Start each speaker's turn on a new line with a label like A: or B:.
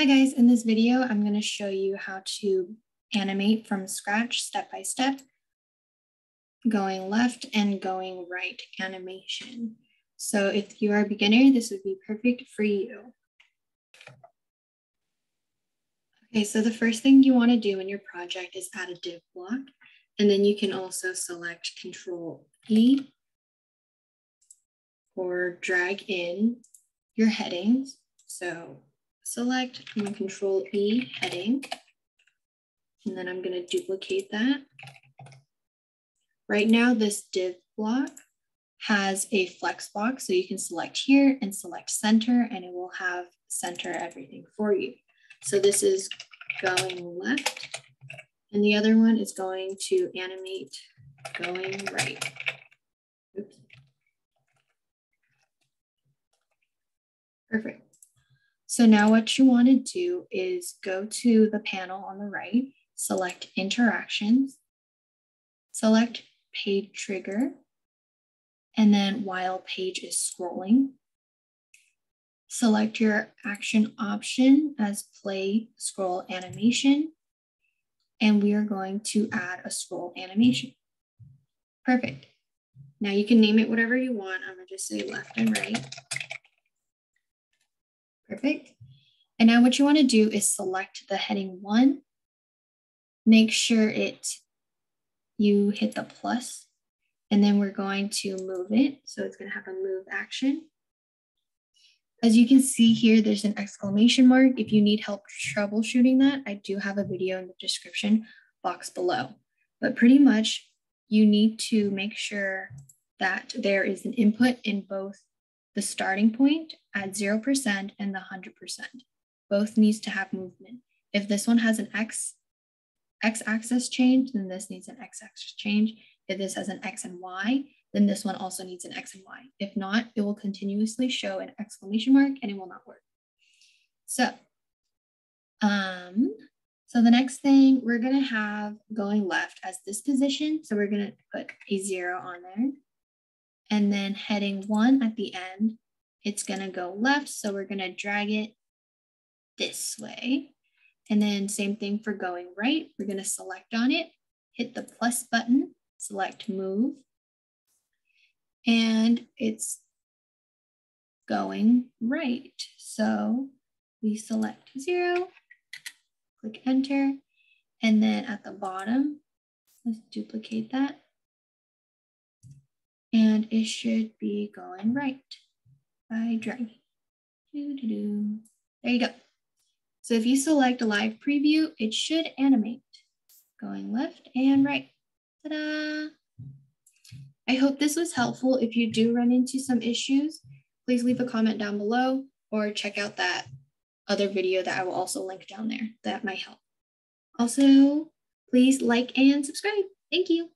A: Hi guys, in this video, I'm going to show you how to animate from scratch step by step, going left and going right animation. So if you are a beginner, this would be perfect for you. Okay, so the first thing you want to do in your project is add a div block, and then you can also select Control E or drag in your headings. So select and control E heading. And then I'm gonna duplicate that. Right now, this div block has a flex box. So you can select here and select center and it will have center everything for you. So this is going left and the other one is going to animate going right. Oops. Perfect. So now what you want to do is go to the panel on the right, select interactions, select page trigger, and then while page is scrolling, select your action option as play scroll animation, and we are going to add a scroll animation. Perfect. Now you can name it whatever you want. I'm gonna just say left and right. Perfect. And now what you want to do is select the heading one. Make sure it you hit the plus, and then we're going to move it. So it's going to have a move action. As you can see here, there's an exclamation mark. If you need help troubleshooting that, I do have a video in the description box below. But pretty much you need to make sure that there is an input in both the starting point at 0% and the 100%. Both needs to have movement. If this one has an X, X axis change, then this needs an X axis change. If this has an X and Y, then this one also needs an X and Y. If not, it will continuously show an exclamation mark and it will not work. So, um, so the next thing we're gonna have going left as this position. So we're gonna put a zero on there and then heading one at the end, it's gonna go left. So we're gonna drag it this way. And then same thing for going right. We're gonna select on it, hit the plus button, select move, and it's going right. So we select zero, click enter, and then at the bottom, let's duplicate that and it should be going right by dragging. There you go. So if you select a live preview, it should animate going left and right. Ta-da! I hope this was helpful. If you do run into some issues, please leave a comment down below or check out that other video that I will also link down there that might help. Also, please like and subscribe. Thank you.